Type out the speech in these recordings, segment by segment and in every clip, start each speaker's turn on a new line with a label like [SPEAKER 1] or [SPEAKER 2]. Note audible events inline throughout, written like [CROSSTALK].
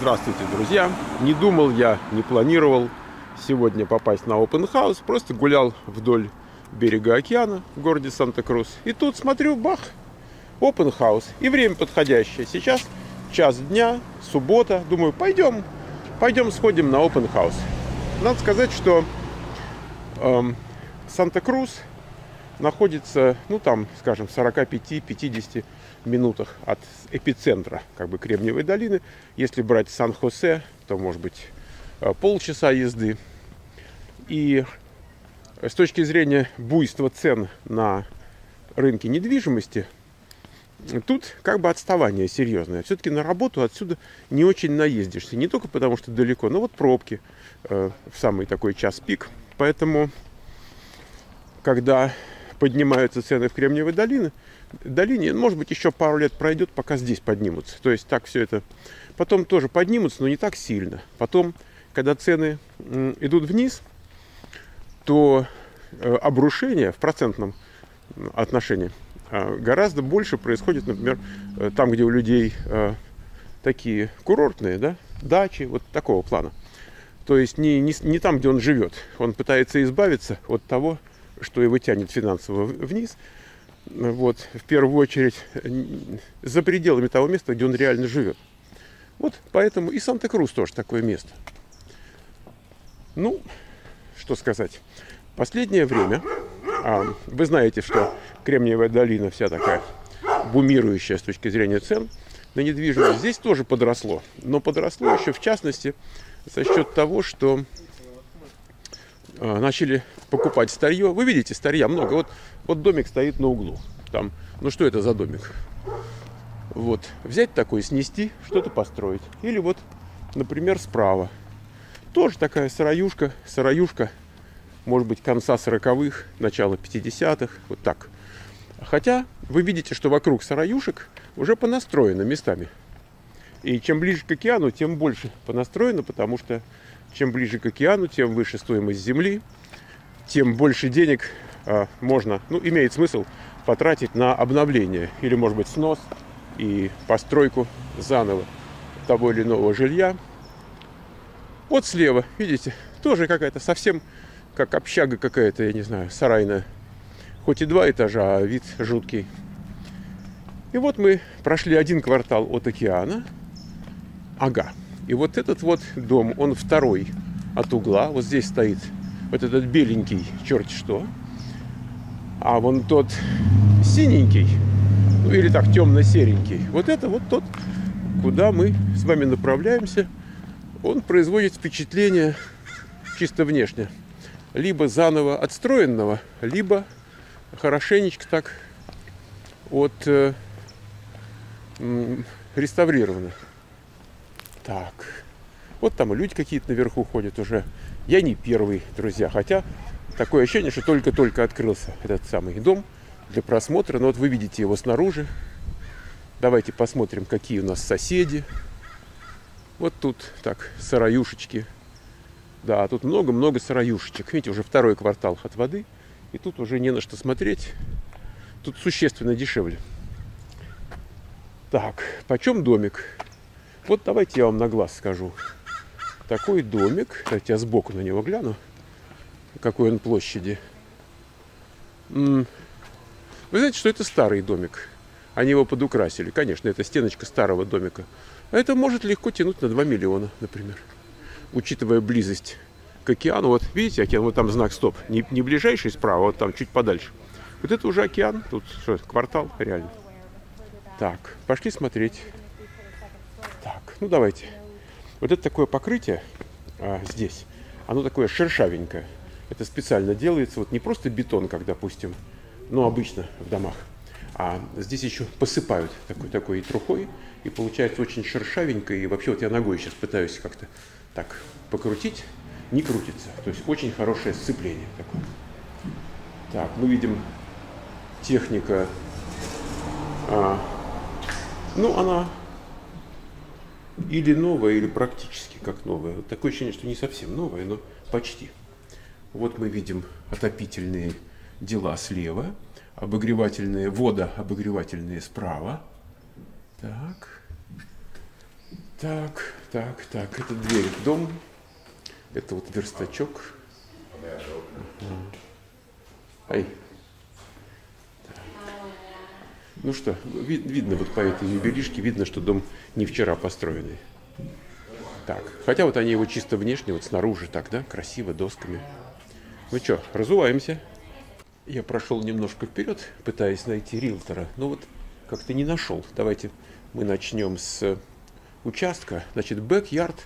[SPEAKER 1] Здравствуйте, друзья! Не думал я, не планировал сегодня попасть на open house, просто гулял вдоль берега океана в городе Санта-Крус. И тут смотрю, бах, open house. И время подходящее. Сейчас час дня, суббота. Думаю, пойдем, пойдем сходим на open house. Надо сказать, что эм, Санта-Крус находится, ну там, скажем, 45-50 минутах от эпицентра как бы Кремниевой долины. Если брать Сан-Хосе, то может быть э, полчаса езды. И с точки зрения буйства цен на рынке недвижимости, тут как бы отставание серьезное. Все-таки на работу отсюда не очень наездишься. Не только потому, что далеко, но вот пробки э, в самый такой час пик. Поэтому, когда поднимаются цены в Кремниевой долине, долине, может быть, еще пару лет пройдет, пока здесь поднимутся. То есть так все это потом тоже поднимутся, но не так сильно. Потом, когда цены идут вниз, то э, обрушение в процентном отношении э, гораздо больше происходит, например, э, там, где у людей такие курортные, да, дачи, вот такого плана. То есть не, не, не там, где он живет. Он пытается избавиться от того, что его тянет финансово вниз. Вот, в первую очередь, за пределами того места, где он реально живет. Вот поэтому и Санта-Крус тоже такое место. Ну, что сказать. Последнее время, а, вы знаете, что Кремниевая долина вся такая бумирующая с точки зрения цен на недвижимость, здесь тоже подросло. Но подросло еще в частности за счет того, что начали покупать старье. Вы видите, старья много. Вот, вот домик стоит на углу. Там, ну что это за домик? Вот, взять такой, снести, что-то построить. Или вот, например, справа. Тоже такая сыроюшка, сыроюшка, может быть, конца 40-х, начала 50-х, вот так. Хотя вы видите, что вокруг сыроюшек уже понастроено местами. И чем ближе к океану, тем больше понастроено, потому что чем ближе к океану, тем выше стоимость земли, тем больше денег а, можно, ну, имеет смысл потратить на обновление или, может быть, снос и постройку заново того или иного жилья. Вот слева, видите, тоже какая-то совсем как общага какая-то, я не знаю, сарайная. Хоть и два этажа, а вид жуткий. И вот мы прошли один квартал от океана. Ага, и вот этот вот дом, он второй от угла. Вот здесь стоит вот этот беленький, черт что. А вон тот синенький, ну или так темно-серенький. Вот это вот тот, куда мы с вами направляемся. Он производит впечатление чисто внешне. Либо заново отстроенного, либо хорошенечко так от э, реставрировано. Так. Вот там люди какие-то наверху ходят уже. Я не первый, друзья. Хотя такое ощущение, что только-только открылся этот самый дом для просмотра. Но вот вы видите его снаружи. Давайте посмотрим, какие у нас соседи. Вот тут так сараюшечки. Да, тут много-много сараюшечек. Видите, уже второй квартал от воды. И тут уже не на что смотреть. Тут существенно дешевле. Так, почем домик? Вот давайте я вам на глаз скажу. Такой домик, давайте я сбоку на него гляну, какой он площади. Вы знаете, что это старый домик. Они его подукрасили. Конечно, это стеночка старого домика. А это может легко тянуть на 2 миллиона, например. Учитывая близость к океану. Вот видите, океан, вот там знак стоп. Не, не ближайший справа, а вот там чуть подальше. Вот это уже океан. Тут что, квартал реально. Так, пошли смотреть. Ну давайте. Вот это такое покрытие а, здесь, оно такое шершавенькое. Это специально делается, вот не просто бетон, как, допустим, ну, обычно в домах, а здесь еще посыпают такой, такой трухой, и получается очень шершавенько, и вообще вот я ногой сейчас пытаюсь как-то так покрутить, не крутится. То есть очень хорошее сцепление такое. Так, мы видим техника, а, ну, она или новая, или практически как новая. Вот такое ощущение, что не совсем новая, но почти. Вот мы видим отопительные дела слева, обогревательные, водообогревательные справа. Так. Так, так, так, это дверь в дом. Это вот верстачок. Ай. Ну что, вид, видно вот по этой мебелишке, видно, что дом не вчера построенный. Так, хотя вот они его чисто внешне, вот снаружи так, да, красиво, досками. Ну что, разуваемся. Я прошел немножко вперед, пытаясь найти риэлтора, но вот как-то не нашел. Давайте мы начнем с участка. Значит, бэк-ярд,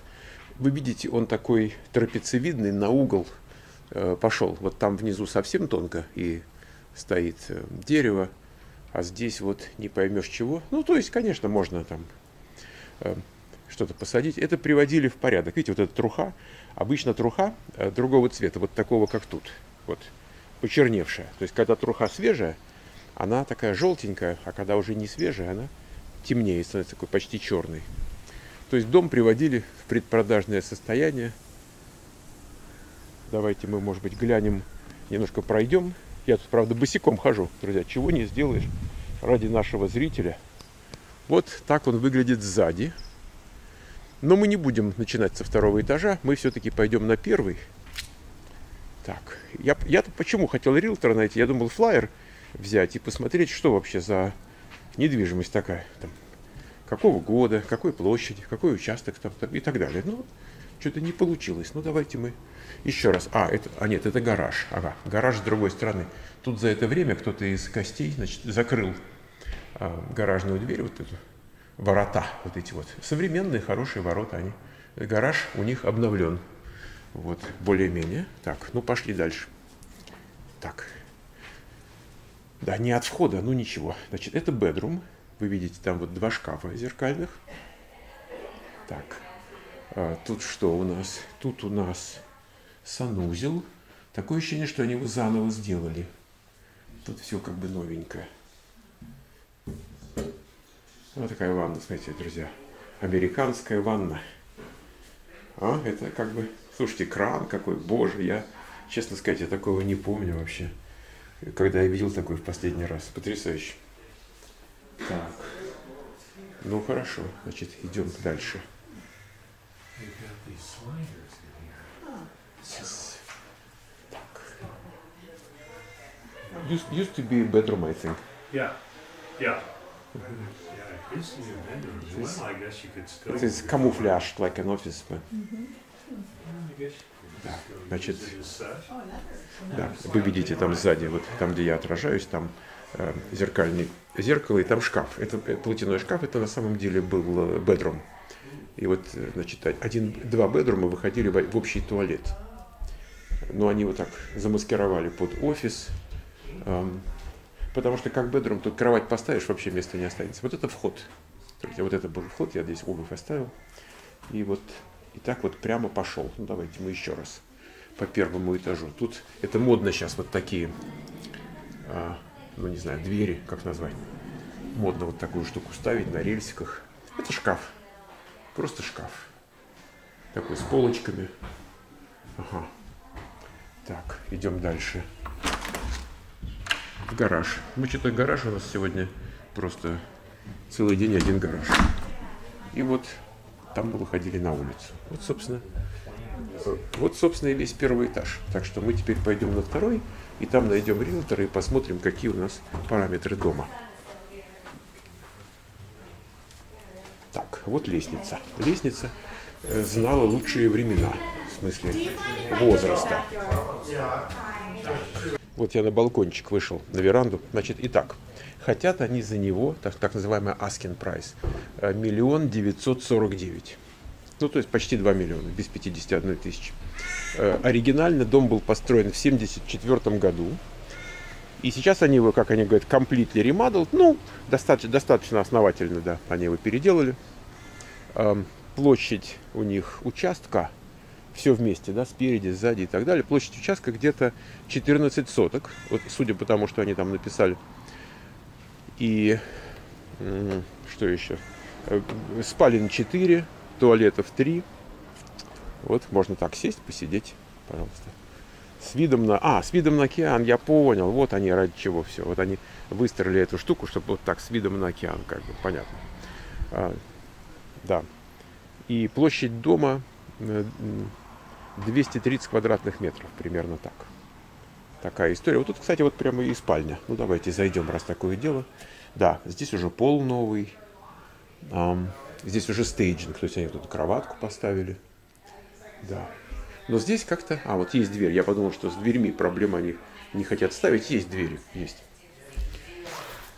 [SPEAKER 1] вы видите, он такой трапециевидный, на угол э, пошел. Вот там внизу совсем тонко и стоит э, дерево, а здесь вот не поймешь чего. Ну, то есть, конечно, можно там э, что-то посадить. Это приводили в порядок. Видите, вот эта труха, обычно труха э, другого цвета, вот такого, как тут. Вот почерневшая. То есть, когда труха свежая, она такая желтенькая, а когда уже не свежая, она темнее, становится такой почти черный. То есть дом приводили в предпродажное состояние. Давайте мы, может быть, глянем, немножко пройдем. Я тут, правда, босиком хожу, друзья. Чего не сделаешь ради нашего зрителя. Вот так он выглядит сзади. Но мы не будем начинать со второго этажа. Мы все-таки пойдем на первый. Так, я, я почему хотел риэлтора найти? Я думал флайер взять и посмотреть, что вообще за недвижимость такая. Там, какого года, какой площади, какой участок там, там и так далее. Ну, что-то не получилось. Ну, давайте мы еще раз. А, это, а нет, это гараж. Ага, гараж с другой стороны. Тут за это время кто-то из гостей, значит, закрыл а, гаражную дверь, вот эту, ворота, вот эти вот. Современные, хорошие ворота они. Гараж у них обновлен. Вот, более-менее. Так, ну пошли дальше. Так. Да, не от входа, ну ничего. Значит, это bedroom. Вы видите, там вот два шкафа зеркальных. Так. А, тут что у нас? Тут у нас санузел. Такое ощущение, что они его заново сделали. Тут все как бы новенькое. Вот такая ванна, смотрите, друзья. Американская ванна. А, это как бы Слушайте, кран какой, боже, я, честно сказать, я такого не помню вообще. Когда я видел такой в последний раз. Потрясающе. Так. Ну хорошо, значит, идем дальше. Так. Used, used to be a bedroom, I think.
[SPEAKER 2] Yeah, yeah. Yeah, used to be a bedroom as well, I guess you could still.
[SPEAKER 1] It is camouflaged like an office, but...
[SPEAKER 2] I guess you could
[SPEAKER 1] Да,
[SPEAKER 2] still
[SPEAKER 1] значит,
[SPEAKER 2] use it as such.
[SPEAKER 1] Да, вы видите там сзади, вот там, где я отражаюсь, там э, зеркальный зеркало и там шкаф. Это э, платяной шкаф, это на самом деле был бедрум. И вот, э, значит, один, два бедрума выходили в, общий туалет. Но они вот так замаскировали под офис. потому что как бедрум, тут кровать поставишь, вообще места не останется. Вот это вход. Вот это был вход, я здесь обувь оставил. И вот и так вот прямо пошел. Ну давайте мы еще раз по первому этажу. Тут это модно сейчас вот такие, а, ну не знаю, двери, как назвать. Модно вот такую штуку ставить на рельсиках. Это шкаф. Просто шкаф. Такой с полочками. Ага. Так, идем дальше. В гараж. Мы что-то гараж у нас сегодня просто целый день один гараж. И вот там мы выходили на улицу. Вот, собственно, вот, собственно, и весь первый этаж. Так что мы теперь пойдем на второй, и там найдем риэлтора и посмотрим, какие у нас параметры дома. Так, вот лестница. Лестница э, знала лучшие времена, в смысле возраста. Вот я на балкончик вышел, на веранду. Значит, итак, хотят они за него, так, так называемый asking price, э, миллион девятьсот сорок девять. Ну, то есть почти 2 миллиона, без 51 тысячи. Э, оригинально дом был построен в 1974 году. И сейчас они его, как они говорят, completely remodeled. Ну, достаточно, достаточно основательно, да, они его переделали. Эм, площадь у них участка, все вместе, да, спереди, сзади и так далее. Площадь участка где-то 14 соток, вот, судя по тому, что они там написали. И что еще? Э, Спален 4, туалетов 3. Вот, можно так сесть, посидеть, пожалуйста. С видом на... А, с видом на океан, я понял. Вот они ради чего все. Вот они выстроили эту штуку, чтобы вот так с видом на океан, как бы, понятно. Да. И площадь дома э, м, 230 квадратных метров, примерно так. Такая история. Вот тут, кстати, вот прямо и спальня. Ну, давайте зайдем, раз такое дело. Да, здесь уже пол новый. Здесь уже стейджинг, то есть они тут кроватку поставили. Да. Но здесь как-то... А, вот есть дверь. Я подумал, что с дверьми проблем они не хотят ставить. Есть двери, есть.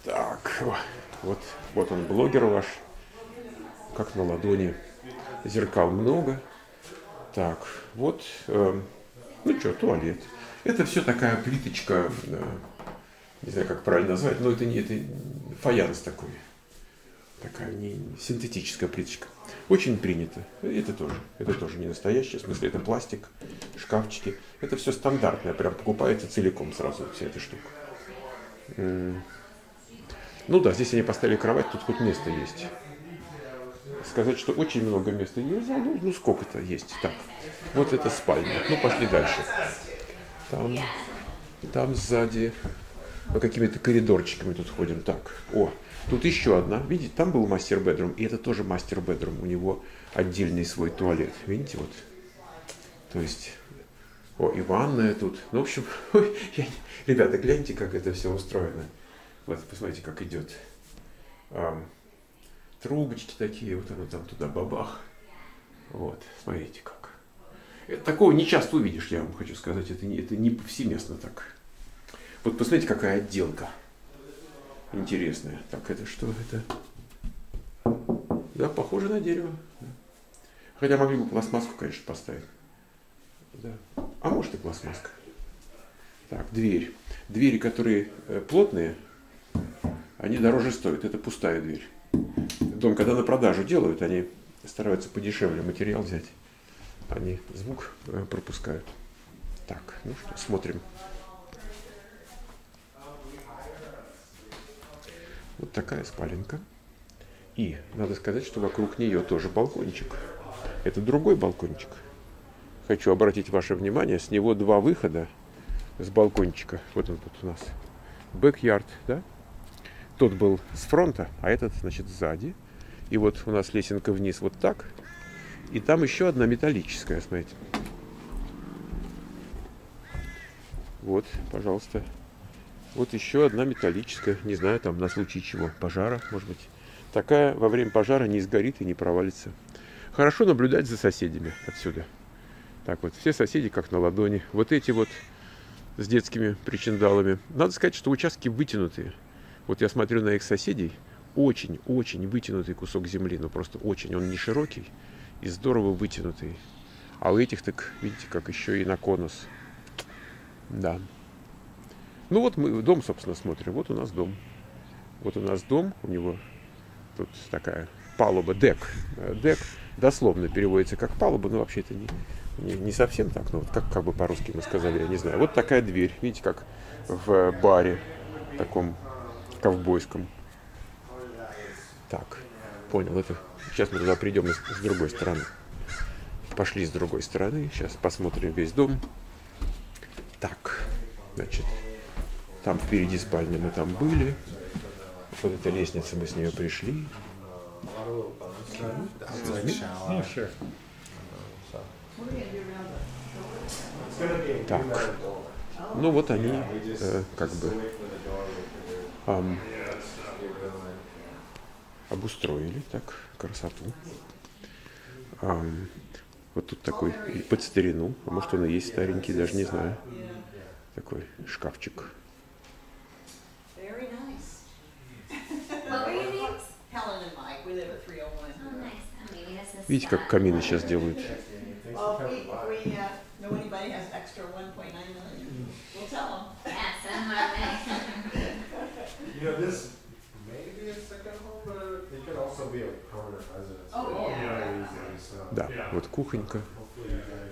[SPEAKER 1] Так, вот, вот он, блогер ваш. Как на ладони. Зеркал много. Так, вот, эм, ну что, туалет. Это все такая плиточка, э, не знаю, как правильно назвать, но это не это фаянс такой. Такая не синтетическая плиточка. Очень принято. Это тоже. Это тоже не настоящее. В смысле, это пластик, шкафчики. Это все стандартное. Прям покупается целиком сразу вся эта штука. Ну да, здесь они поставили кровать, тут хоть место есть. Сказать, что очень много места нельзя, ну, ну сколько-то есть. Так, вот это спальня. Ну, пошли дальше. Там, там сзади по какими-то коридорчиками тут ходим. Так, о, тут еще одна. Видите, там был мастер бедрум, и это тоже мастер бедрум. У него отдельный свой туалет. Видите, вот. То есть, о, и ванная тут. Ну, в общем, [LAUGHS] я ребята, гляньте, как это все устроено. Вот, посмотрите, как идет. Ам, трубочки такие, вот оно там туда бабах. Вот, смотрите как. Это такого не часто увидишь, я вам хочу сказать. Это не, это не повсеместно так. Вот посмотрите, какая отделка. Интересная. Так, это что? Это... Да, похоже на дерево. Хотя могли бы пластмасску, конечно, поставить. Да. А может и пластмасска. Так, дверь. Двери, которые э, плотные, они дороже стоят. Это пустая дверь. Дом, когда на продажу делают, они стараются подешевле материал взять. Они звук э, пропускают. Так, ну что, смотрим. Вот такая спаленка. И надо сказать, что вокруг нее тоже балкончик. Это другой балкончик. Хочу обратить ваше внимание, с него два выхода с балкончика. Вот он тут у нас. Бэк-ярд, да? Тот был с фронта, а этот, значит, сзади. И вот у нас лесенка вниз вот так. И там еще одна металлическая, смотрите. Вот, пожалуйста. Вот еще одна металлическая, не знаю, там на случай чего, пожара, может быть. Такая во время пожара не сгорит и не провалится. Хорошо наблюдать за соседями отсюда. Так вот, все соседи как на ладони. Вот эти вот с детскими причиндалами. Надо сказать, что участки вытянутые. Вот я смотрю на их соседей, очень-очень вытянутый кусок земли, ну просто очень, он не широкий и здорово вытянутый. А у этих так, видите, как еще и на конус. Да. Ну вот мы дом, собственно, смотрим. Вот у нас дом. Вот у нас дом, у него тут такая палуба, дек. Э, Дек дословно переводится как палуба, но вообще это не, не, не совсем так. Ну вот как, как бы по-русски мы сказали, я не знаю. Вот такая дверь, видите, как в баре таком ковбойском. Так, понял, это сейчас мы туда придем с, другой стороны. Пошли с другой стороны, сейчас посмотрим весь дом. Так, значит, там впереди спальня мы там были. Вот эта лестница, мы с нее пришли. Так, ну вот они э, как бы ам, обустроили так красоту. Ам, вот тут такой под старину, а может он и есть старенький, даже не знаю. Такой шкафчик.
[SPEAKER 3] Very nice. [LAUGHS]
[SPEAKER 4] What were your names?
[SPEAKER 3] Helen and Mike, we live at 301.
[SPEAKER 4] Oh. Oh, this.
[SPEAKER 1] Видите, как камины сейчас делают.
[SPEAKER 3] Well, if we, [LAUGHS]
[SPEAKER 1] Да, вот кухонька.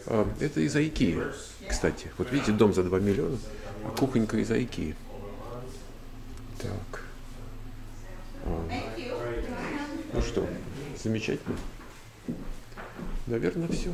[SPEAKER 1] А, Это из Айкии, кстати. Вот видите, дом за 2 миллиона, а кухонька из Айкии. Так. А. Ну что, замечательно. Наверное, все.